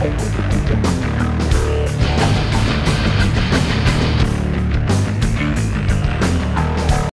Música